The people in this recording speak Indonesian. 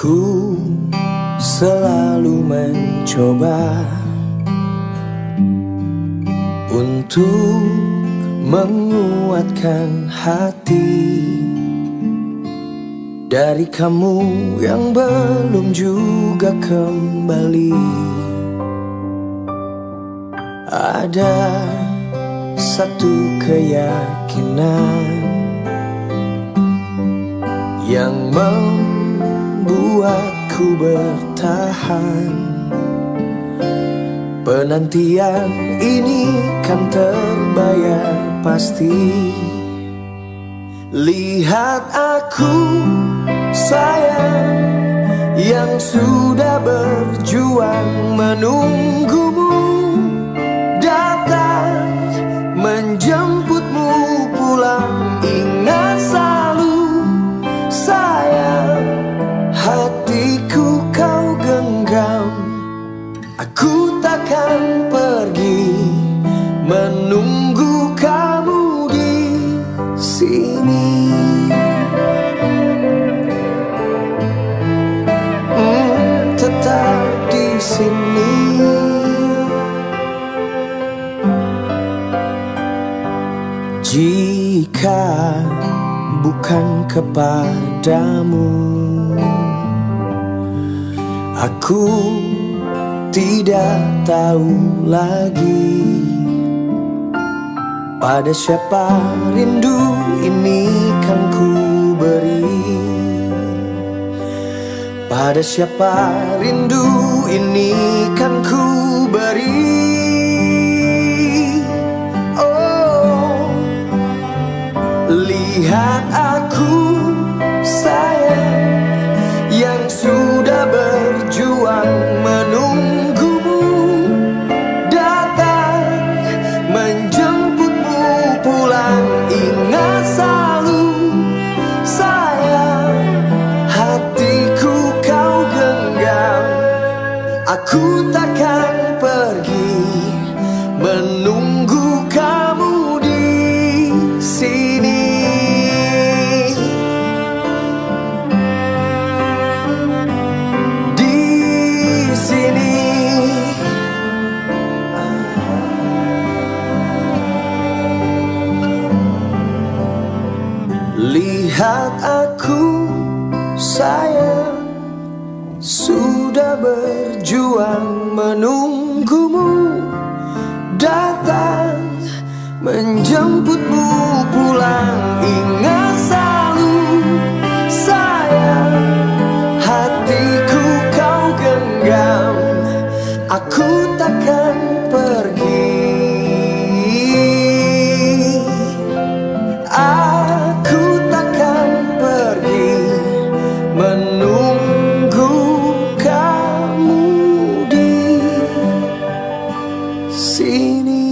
Aku selalu mencoba Untuk menguatkan hati Dari kamu yang belum juga kembali. Ada satu keyakinan Yang membuatku bertahan. Penantian ini kan terbayar pasti. Lihat aku sayang Yang sudah berjuang Aku takkan pergi menunggu kamu di sini. Hmm, tetap di sini. Jika bukan kepadamu, aku tidak tahu lagi pada siapa rindu ini kan ku beri. Pada siapa rindu ini kan ku beri. Oh lihat aku Lihat aku sayang Sudah berjuang menunggumu Datang menjemputmu pulang. Ingat seen